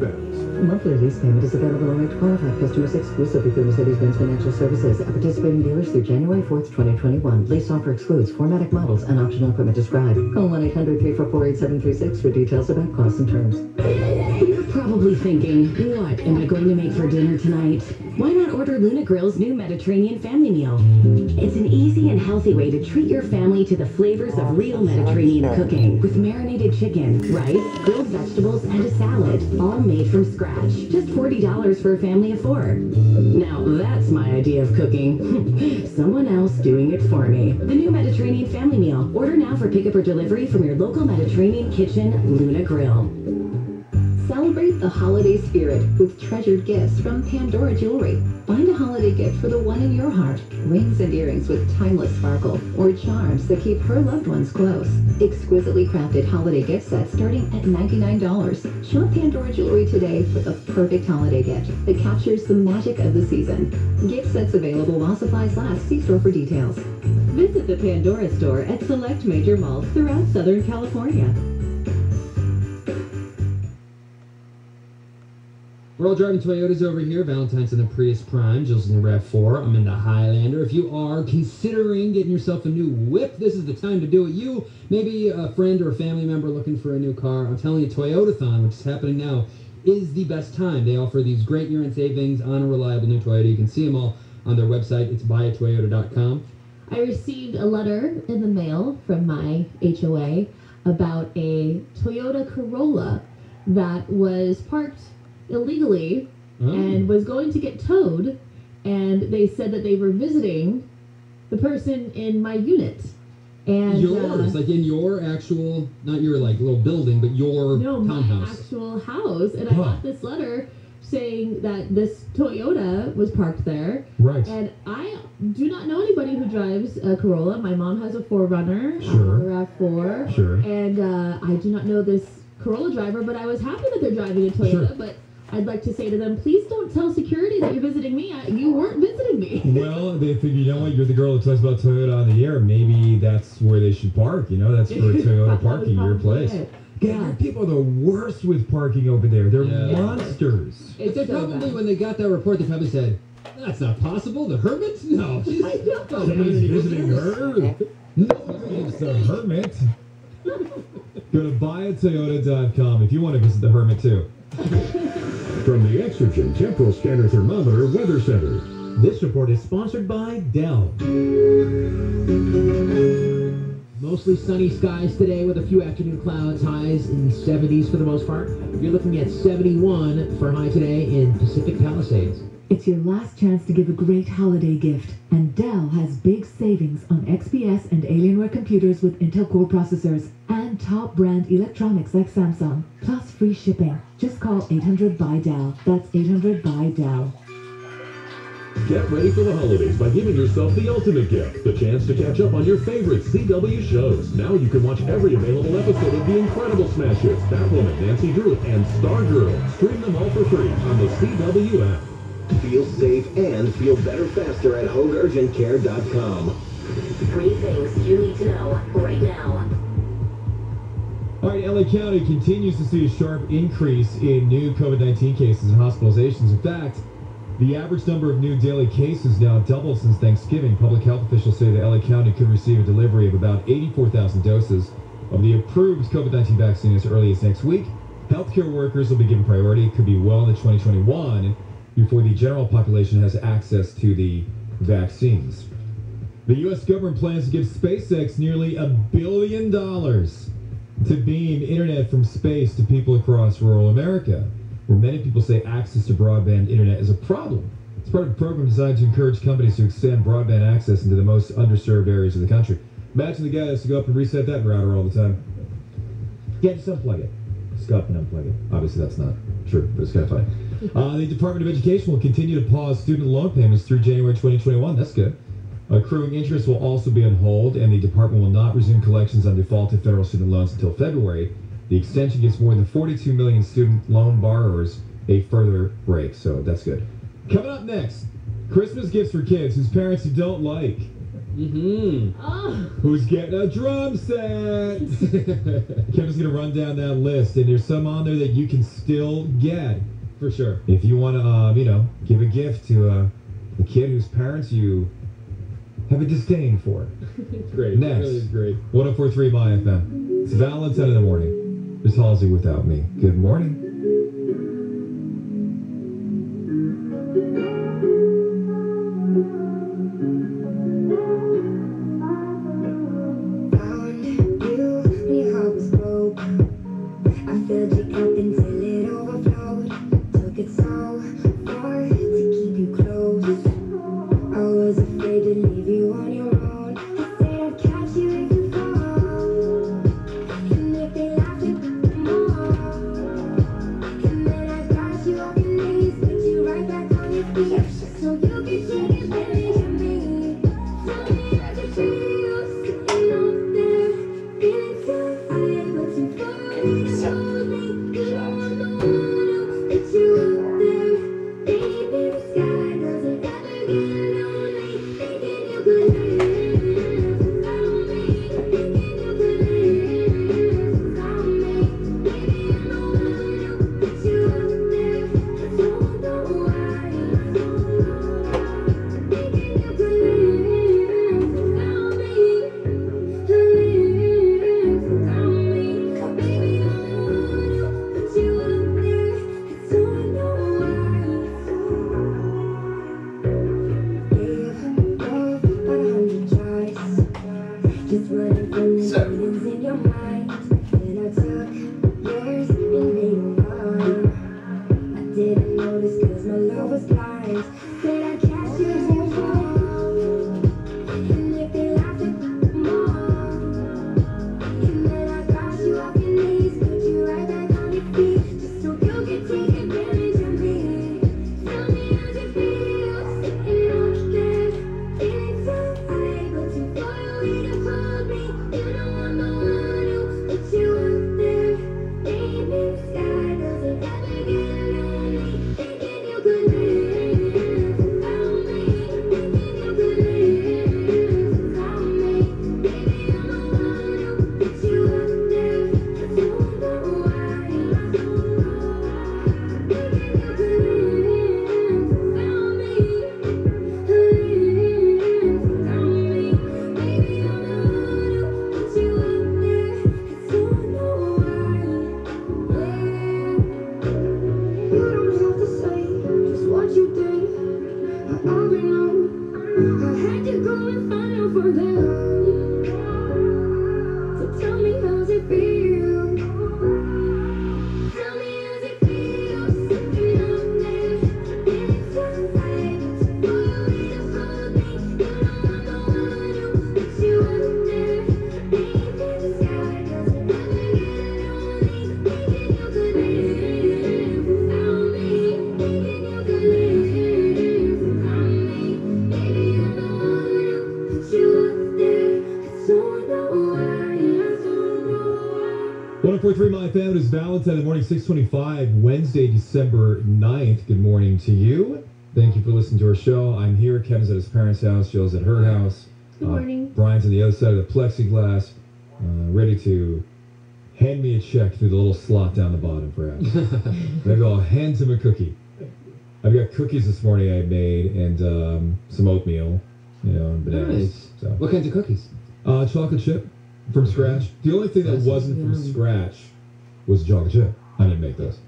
Mercedes-Benz. Monthly lease payment is available only to qualified customers exclusively through Mercedes-Benz Financial Services. Participating dealers through January 4th, 2021. Lease offer excludes 4MATIC models and optional equipment described. Call 1-800-344-8736 for details about costs and terms. You're probably thinking, what am I going to make for dinner tonight? Why not order Luna Grill's new Mediterranean family meal? It's an easy and healthy way to treat your family to the flavors of real Mediterranean cooking with marinated chicken, rice, grilled vegetables, and a salad, all made from scratch. Just $40 for a family of four. Now that's my idea of cooking. Someone else doing it for me. The new Mediterranean family meal. Order now for pickup or delivery from your local Mediterranean kitchen, Luna Grill. The holiday spirit with treasured gifts from Pandora Jewelry. Find a holiday gift for the one in your heart. Rings and earrings with timeless sparkle or charms that keep her loved ones close. Exquisitely crafted holiday gift sets starting at $99. Shop Pandora Jewelry today for the perfect holiday gift that captures the magic of the season. Gift sets available while supplies last. See store for details. Visit the Pandora store at select major malls throughout Southern California. We're all driving Toyotas over here. Valentine's in the Prius Prime. Jill's in the RAV4. I'm in the Highlander. If you are considering getting yourself a new whip, this is the time to do it. You, maybe a friend or a family member looking for a new car. I'm telling you, Toyotathon, which is happening now, is the best time. They offer these great year-end savings on a reliable new Toyota. You can see them all on their website. It's buyatoyota.com. I received a letter in the mail from my HOA about a Toyota Corolla that was parked illegally Oh. and was going to get towed. And they said that they were visiting the person in my unit. And Yours, uh, like in your actual, not your like little building, but your no, my actual house. And I Huh. got this letter saying that this Toyota was parked there. Right. And I do not know anybody who drives a Corolla. My mom has a 4Runner, Sure. a RAV4. Sure. And uh, I do not know this Corolla driver, but I was happy that they're driving a Toyota. Sure. But I'd like to say to them, please don't tell security that you're visiting me. I, you weren't visiting me. Well, they figure, you know what, you're the girl that talks about Toyota on the air. Maybe that's where they should park. You know, that's for Toyota parking, your place. Yeah, people are the worst with parking over there. They're Yeah. monsters. But they so probably, bad. when they got that report, they probably said, "That's not possible." The hermit? No, she's I know. Somebody's visiting her. It's the hermit. Go to buyatoyota.com if you want to visit the hermit too. From the Exergen Temporal Scanner Thermometer Weather Center. This report is sponsored by Dell. Mostly sunny skies today with a few afternoon clouds, highs in the 70s for the most part. You're looking at 71 for high today in Pacific Palisades. It's your last chance to give a great holiday gift, and Dell has big savings on XPS and Alienware computers with Intel Core processors and top brand electronics like Samsung, plus free shipping. Just call 800 by Dell. That's 800 by Dell. Get ready for the holidays by giving yourself the ultimate gift, the chance to catch up on your favorite CW shows. Now you can watch every available episode of The Incredible Smash Hits, Batwoman, Nancy Drew, and Stargirl. Stream them all for free on the CW app. Feel safe and feel better faster at HoagUrgentCare.com. Three things you need to know right now. All right, LA County continues to see a sharp increase in new COVID 19 cases and hospitalizations. In fact, the average number of new daily cases now doubled since Thanksgiving. Public health officials say that LA County could receive a delivery of about 84,000 doses of the approved COVID 19 vaccine as early as next week. Healthcare workers will be given priority. It could be well into 2021 before the general population has access to the vaccines. The U.S. government plans to give SpaceX nearly a billion dollars to beam internet from space to people across rural America, where many people say access to broadband internet is a problem. It's part of a program designed to encourage companies to extend broadband access into the most underserved areas of the country. Imagine the guy has to go up and reset that router all the time. Yeah, just unplug it. Just go up and unplug it. Obviously, that's not true, but it's kind of funny. Uh, the Department of Education will continue to pause student loan payments through January 2021. That's good. Accruing interest will also be on hold, and the department will not resume collections on defaulted federal student loans until February. The extension gives more than 42 million student loan borrowers a further break, so that's good. Coming up next, Christmas gifts for kids whose parents you don't like. Mm-hmm. Oh, Who's getting a drum set? Kevin's gonna run down that list, and there's some on there that you can still get For sure. if you want to, um, you know, give a gift to uh, a kid whose parents you have a disdain for. It's great. Next. It really is great. 1043 My FM. It's Valentine in the morning. It's Halsey without me. Good morning. Back Just Yeah. You FM. It is Valentine in the morning, 625, Wednesday, December 9th. Good morning to you. Thank you for listening to our show. I'm here. Kevin's at his parents' house. Jill's at her house. Good Uh, morning. Brian's on the other side of the plexiglass, uh, ready to hand me a check through the little slot down the bottom, perhaps. Maybe I'll hand him a cookie. I've got cookies this morning I made and um, some oatmeal, you know, and bananas. Nice. So. What kinds of cookies? Uh, chocolate chip from scratch. The only thing that wasn't from scratch was chocolate chip. I didn't make those.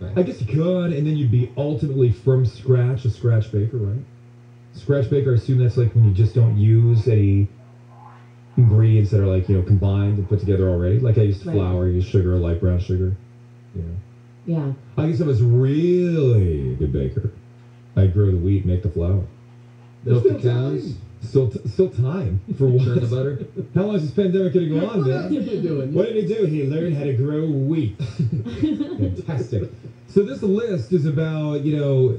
Right. I guess you could, and then you'd be ultimately from scratch a scratch baker, right? Scratch baker, I assume that's like when you just don't use any ingredients that are like, you know, combined and put together already. Like I used Right. flour, I used sugar, light brown sugar. You know. Yeah. I guess I was really a good baker. I'd grow the wheat, make the flour. Milk the Still cows. time. Still, t- still time for what? Churn the butter. How long is this pandemic going to go on, man? What did he do? He learned how to grow wheat. Fantastic. So this list is about, you know,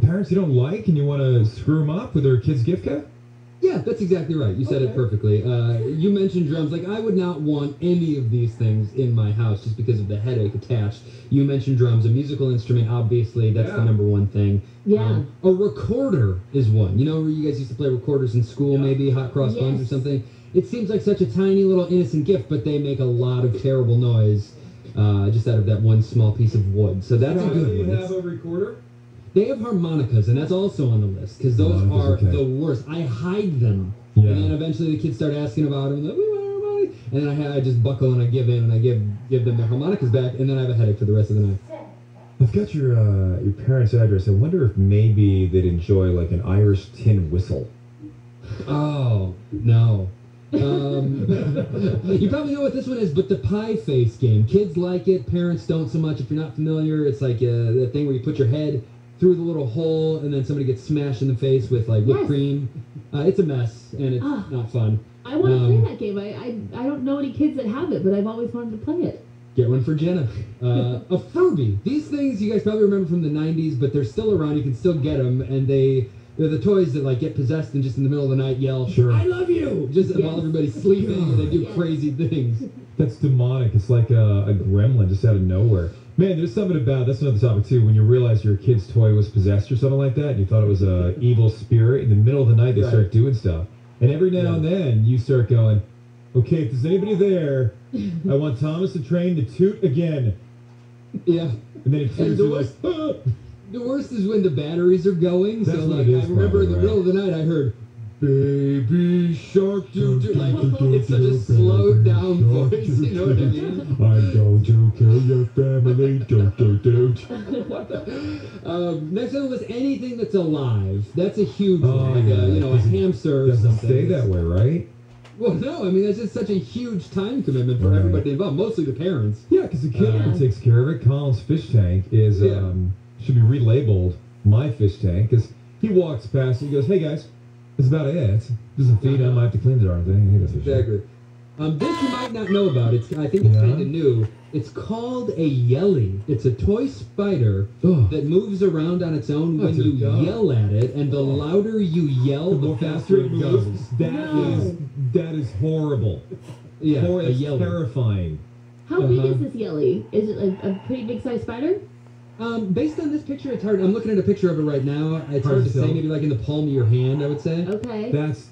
parents you don't like and you want to screw them up with their kids' gift card? Yeah, that's exactly right. You said it perfectly. Uh, you mentioned drums. Like, I would not want any of these things in my house just because of the headache attached. You mentioned drums, a musical instrument, obviously, that's the number one thing. Yeah. Um, a recorder is one. You know, where you guys used to play recorders in school, maybe hot cross buns or something. It seems like such a tiny little innocent gift, but they make a lot of terrible noise uh, just out of that one small piece of wood. So that's a Do good you one. have a recorder? They have harmonicas, and that's also on the list because those are okay. the worst. I hide them, Yeah. and then eventually the kids start asking about them. Like, we want harmonica, and then I, I just buckle and I give in and I give give them their harmonicas back, and then I have a headache for the rest of the night. I've got your uh, your parents' address. I wonder if maybe they'd enjoy like an Irish tin whistle. Oh no. Um, you probably know what this one is, but the pie face game. Kids like it, parents don't so much. If you're not familiar, it's like uh, the thing where you put your head through the little hole and then somebody gets smashed in the face with like whipped Yes. cream. Uh, it's a mess and it's Ah. not fun. I want to Um, play that game. I, I I don't know any kids that have it, but I've always wanted to play it. Get one for Jenna. Uh, a Furby. These things you guys probably remember from the '90s, but they're still around. You can still get them, and they they're the toys that like get possessed and just in the middle of the night yell, Sure. "I love you!" Just while everybody's sleeping, and they do Yes. crazy things. That's demonic. It's like a, a gremlin just out of nowhere. Man, there's something about that's another topic too. When you realize your kid's toy was possessed or something like that, and you thought it was a evil spirit, in the middle of the night they Right. start doing stuff, and every now and then you start going, "Okay, if there's anybody there, I want Thomas the train to toot again," Yeah. and then it toots. the You're like, worst, "Ah!" the worst is when the batteries are going. That's so like I remember in the probably, middle of the night I heard baby shark doo doo like it's such a slowed down voice, you know what I mean? I'm going to kill your family. Doot, doot, doot. Um, next on the list, anything that's alive. That's a huge Oh, one. Like yeah. a, you know, a hamster or Doesn't something. stay that way, right? Well, no, I mean that's just such a huge time commitment for Right. everybody involved, mostly the parents. Yeah, because the kid Uh, takes care of it, Colin's fish tank, is Yeah. um, should be relabeled my fish tank because he walks past and he goes, "Hey guys, that's about it. Doesn't feed him. I have to clean the darn thing." He does this shit. Exactly. Um, this you might not know about. It's I think it's Yeah? kind of new. It's called a yelly. It's a toy spider Ugh. that moves around on its own when That's you dog. yell at it, and the louder you yell, The the more faster it goes. That No. is that is horrible. Yeah, Hor- a yelly. terrifying. How big Uh-huh. is this yelly? Is it a, a pretty big sized spider? Um, based on this picture, it's hard. I'm looking at a picture of it right now. It's Hard hard, to to say. Maybe like in the palm of your hand, I would say. Okay. That's